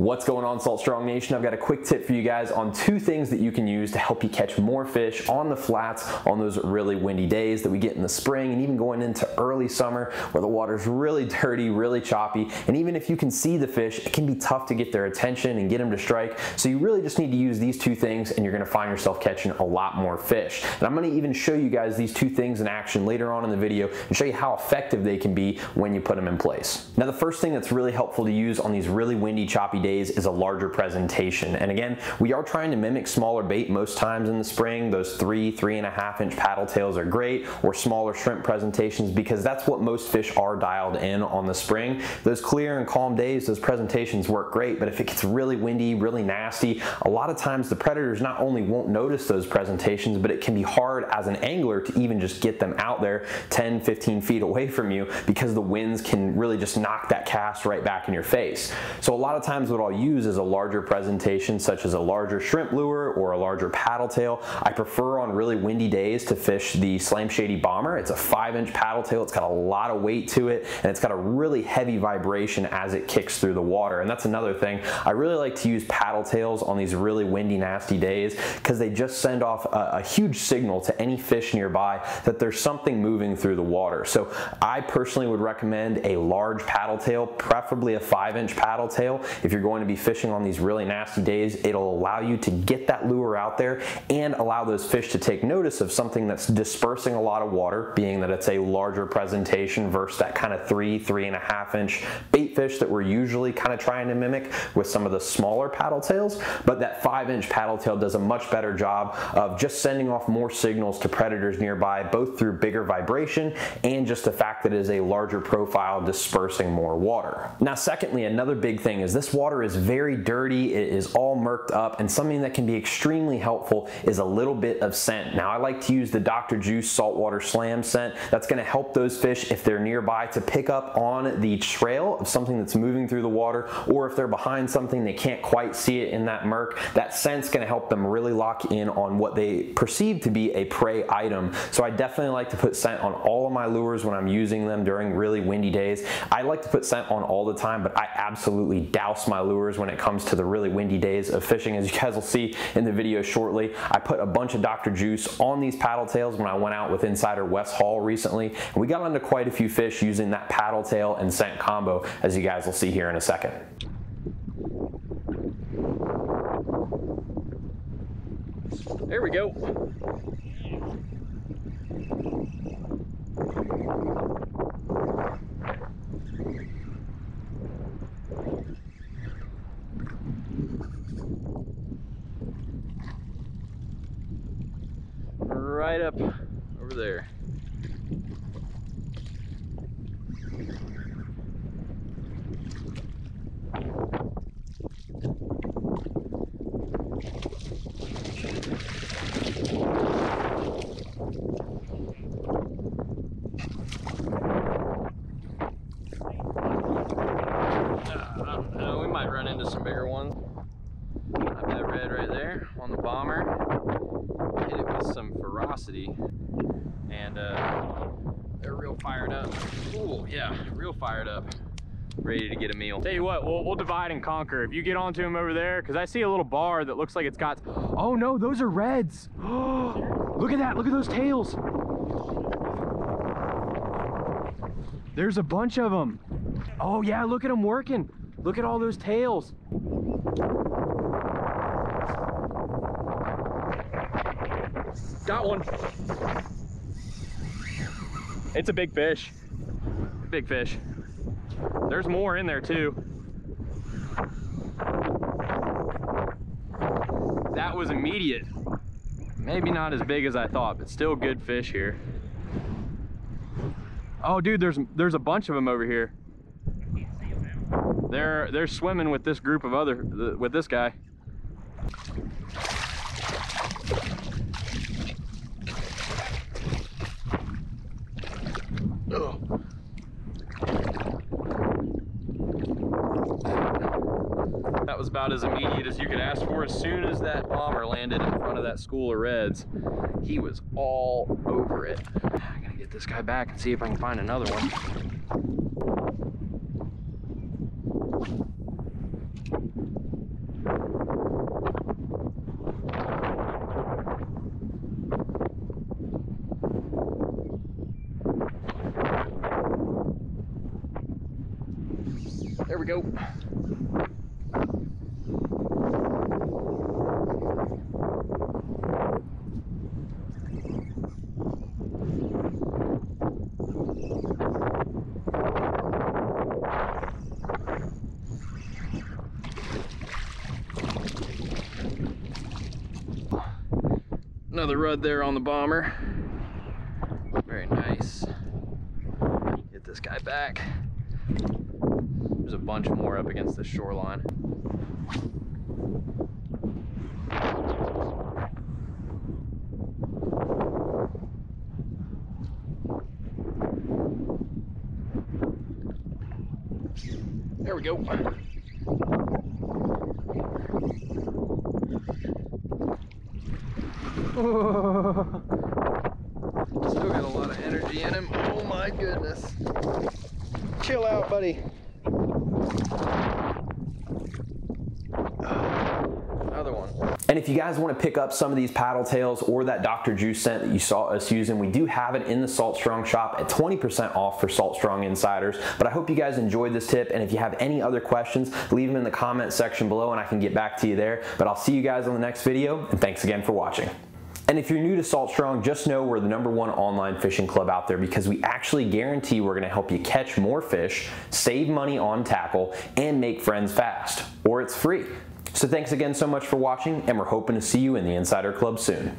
What's going on Salt Strong Nation? I've got a quick tip for you guys on two things that you can use to help you catch more fish on the flats on those really windy days that we get in the spring and even going into early summer where the water's really dirty, really choppy, and even if you can see the fish, it can be tough to get their attention and get them to strike. So you really just need to use these two things and you're gonna find yourself catching a lot more fish. And I'm gonna even show you guys these two things in action later on in the video and show you how effective they can be when you put them in place. Now the first thing that's really helpful to use on these really windy, choppy days days is a larger presentation. And again, we are trying to mimic smaller bait most times in the spring. Those three, three and a half inch paddle tails are great, or smaller shrimp presentations because that's what most fish are dialed in on the spring. Those clear and calm days, those presentations work great, but if it gets really windy, really nasty, a lot of times the predators not only won't notice those presentations, but it can be hard as an angler to even just get them out there 10, 15 feet away from you because the winds can really just knock that cast right back in your face. So a lot of times what what I'll use is a larger presentation such as a larger shrimp lure or a larger paddle tail. I prefer on really windy days to fish the Slam Shady Bomber. It's a five inch paddle tail. It's got a lot of weight to it and it's got a really heavy vibration as it kicks through the water. And that's another thing. I really like to use paddle tails on these really windy, nasty days because they just send off a, a huge signal to any fish nearby that there's something moving through the water. So I personally would recommend a large paddle tail, preferably a five inch paddle tail. If you're going going to be fishing on these really nasty days, it'll allow you to get that lure out there and allow those fish to take notice of something that's dispersing a lot of water, being that it's a larger presentation versus that kind of three, three and a half inch bait fish that we're usually kind of trying to mimic with some of the smaller paddle tails. But that five inch paddle tail does a much better job of just sending off more signals to predators nearby, both through bigger vibration and just the fact that it is a larger profile dispersing more water. Now, secondly, another big thing is this water is very dirty, it is all murked up, and something that can be extremely helpful is a little bit of scent. Now I like to use the Dr. Juice Saltwater Slam scent. That's gonna help those fish if they're nearby to pick up on the trail of something that's moving through the water, or if they're behind something they can't quite see it in that murk, that scent's gonna help them really lock in on what they perceive to be a prey item. So I definitely like to put scent on all of my lures when I'm using them during really windy days. I like to put scent on all the time, but I absolutely douse my lures when it comes to the really windy days of fishing. As you guys will see in the video shortly, I put a bunch of Dr. Juice on these paddle tails when I went out with Insider Wes Hall recently. And we got onto quite a few fish using that paddle tail and scent combo, as you guys will see here in a second. There we go. Right up over there. Uh, we might run into some bigger ones. I've that red right there on the bomber some ferocity and uh, they're real fired up. Ooh, yeah, real fired up. Ready to get a meal. Tell you what, we'll, we'll divide and conquer. If you get onto them over there, because I see a little bar that looks like it's got, oh no, those are reds. look at that, look at those tails. There's a bunch of them. Oh yeah, look at them working. Look at all those tails. Got one. It's a big fish. Big fish. There's more in there too. That was immediate. Maybe not as big as I thought, but still good fish here. Oh, dude, there's there's a bunch of them over here. They're they're swimming with this group of other with this guy. That was about as immediate as you could ask for. As soon as that bomber landed in front of that school of reds, he was all over it. I gotta get this guy back and see if I can find another one. Go. Another red there on the bomber. Very nice. Get this guy back. There's a bunch more up against the shoreline. There we go. Still got a lot of energy in him. Oh my goodness. Chill out, buddy. Another one. And if you guys want to pick up some of these paddle tails or that Dr. Juice scent that you saw us using, we do have it in the Salt Strong shop at 20% off for Salt Strong insiders. But I hope you guys enjoyed this tip. And if you have any other questions, leave them in the comment section below and I can get back to you there. But I'll see you guys on the next video and thanks again for watching. And if you're new to Salt Strong, just know we're the number one online fishing club out there because we actually guarantee we're gonna help you catch more fish, save money on tackle, and make friends fast, or it's free. So thanks again so much for watching, and we're hoping to see you in the Insider Club soon.